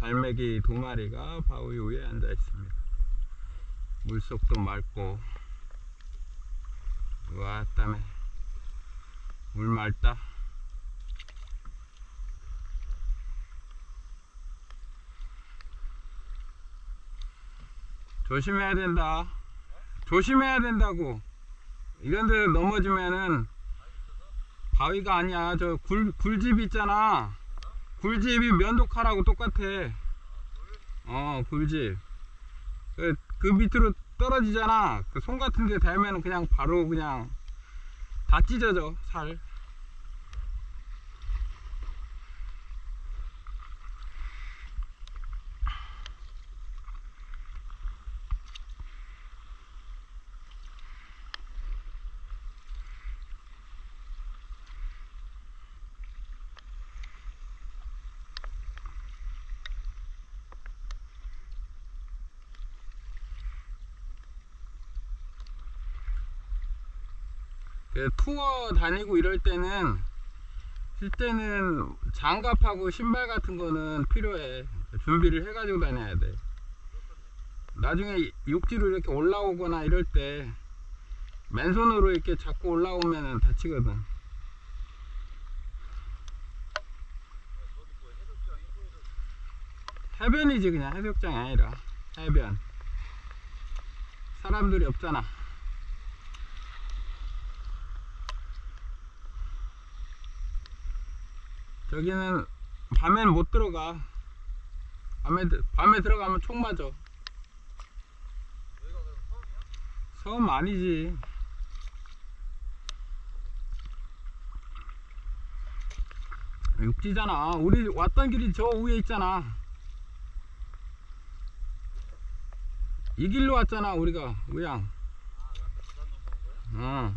갈매기 두 마리가 바위 위에 앉아 있습니다. 물속도 맑고 와 땀에 물 맑다. 조심해야 된다. 조심해야 된다고. 이런 데 넘어지면은 바위가 아니야. 저 굴, 굴집 있잖아. 굴집이 면도칼하고 똑같아. 어, 굴집. 그, 그 밑으로 떨어지잖아. 그 손 같은 데 닿으면 그냥 바로 그냥 다 찢어져, 살. 투어 다니고 이럴 때는 실때는 장갑하고 신발 같은 거는 필요해. 준비를 해 가지고 다녀야 돼. 나중에 육지로 이렇게 올라오거나 이럴 때 맨손으로 이렇게 잡고 올라오면 다치거든. 해변이지 그냥 해수욕장이 아니라. 해변. 사람들이 없잖아 저기는 밤에는 못 들어가. 밤에, 들- 밤에 들어가면 총 맞아. 섬 아니지. 육지잖아. 우리 왔던 길이 저 위에 있잖아. 이 길로 왔잖아, 우리가. 우양. 어.